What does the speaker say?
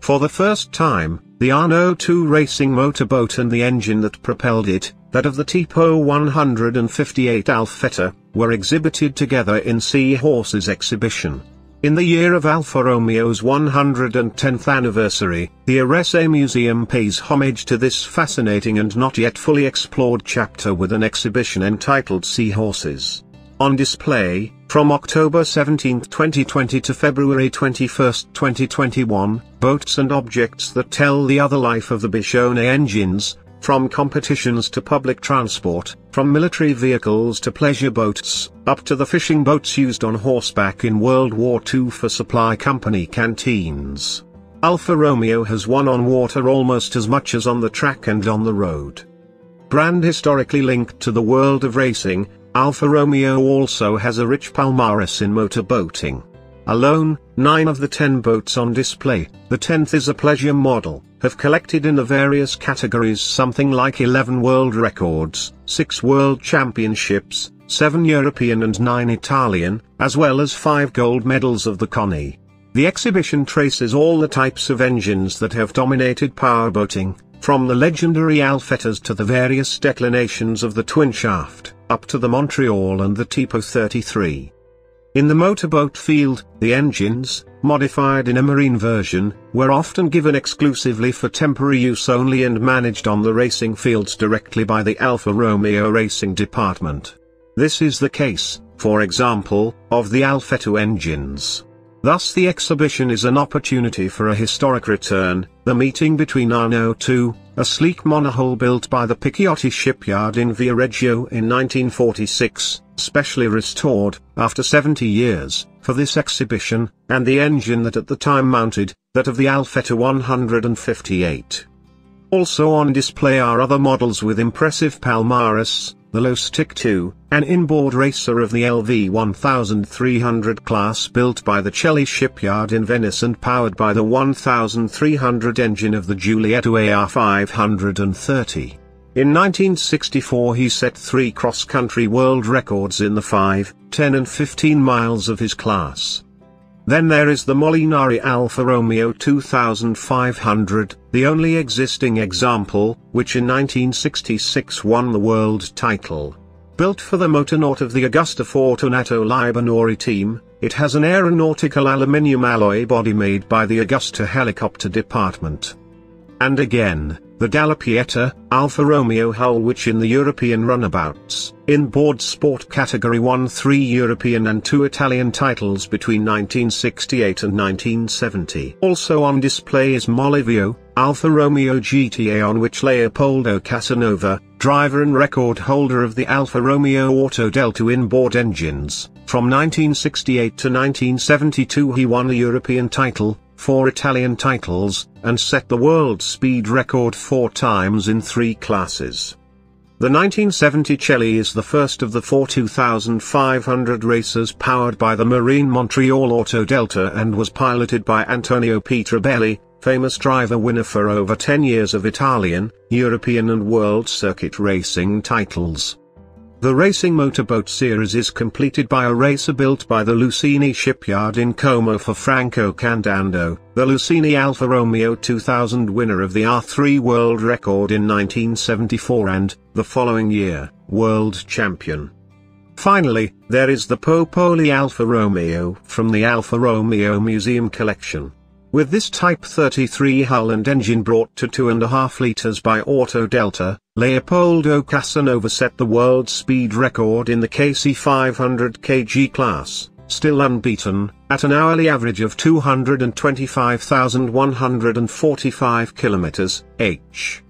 For the first time, the Arno 2 racing motorboat and the engine that propelled it, that of the Tipo 158 Alfetta, were exhibited together in Seahorses exhibition. In the year of Alfa Romeo's 110th anniversary, the Arese Museum pays homage to this fascinating and not yet fully explored chapter with an exhibition entitled Seahorses. On display, from October 17, 2020 to February 21, 2021, boats and objects that tell the other life of the Biscione engines, from competitions to public transport, from military vehicles to pleasure boats, up to the fishing boats used on horseback in World War II for supply company canteens. Alfa Romeo has won on water almost as much as on the track and on the road. Brand historically linked to the world of racing, Alfa Romeo also has a rich palmarès in motorboating. Alone, 9 of the 10 boats on display, the 10th is a pleasure model, have collected in the various categories something like 11 world records, 6 world championships, 7 European and 9 Italian, as well as 5 gold medals of the CONI. The exhibition traces all the types of engines that have dominated powerboating, from the legendary Alfettas to the various declinations of the twin shaft, up to the Montreal and the Tipo 33. In the motorboat field, the engines, modified in a marine version, were often given exclusively for temporary use only and managed on the racing fields directly by the Alfa Romeo Racing Department. This is the case, for example, of the Alfetta engines. Thus the exhibition is an opportunity for a historic return, the meeting between Arno II, a sleek monohull built by the Picchiotti shipyard in Viareggio in 1946, specially restored, after 70 years, for this exhibition, and the engine that at the time mounted, that of the Alfetta 158. Also on display are other models with impressive palmarès, the Lo Stick 2, an inboard racer of the LV 1300 class built by the Celli shipyard in Venice and powered by the 1300 engine of the Giulietta AR 530. In 1964 he set three cross-country world records in the 5, 10 and 15 miles of his class. Then there is the Molinari Alfa Romeo 2500, the only existing example, which in 1966 won the world title. Built for the Motornaut of the Agusta Fortunato Libanori team, it has an aeronautical aluminium alloy body made by the Agusta Helicopter Department. And again, the Dalla Pieta, Alfa Romeo hull which in the European runabouts, in board sport category won three European and two Italian titles between 1968 and 1970. Also on display is Molivio, Alfa Romeo GTA on which Leopoldo Casanova, driver and record holder of the Alfa Romeo Autodelta inboard engines, from 1968 to 1972 he won a European title, four Italian titles, and set the world speed record four times in three classes. The 1970 Celli is the first of the four 2,500 racers powered by the Marine Montreal Autodelta and was piloted by Antonio Pietrabelli, famous driver winner for over 10 years of Italian, European and World Circuit racing titles. The racing motorboat series is completed by a racer built by the Lucini shipyard in Como for Franco Candando, the Lucini Alfa Romeo 2000 winner of the R3 world record in 1974 and, the following year, world champion. Finally, there is the Popoli Alfa Romeo from the Alfa Romeo Museum collection. With this Type 33 hull and engine brought to 2.5 litres by Autodelta, Leopoldo Casanova set the world speed record in the KC 500 kg class, still unbeaten, at an hourly average of 225,145 km h.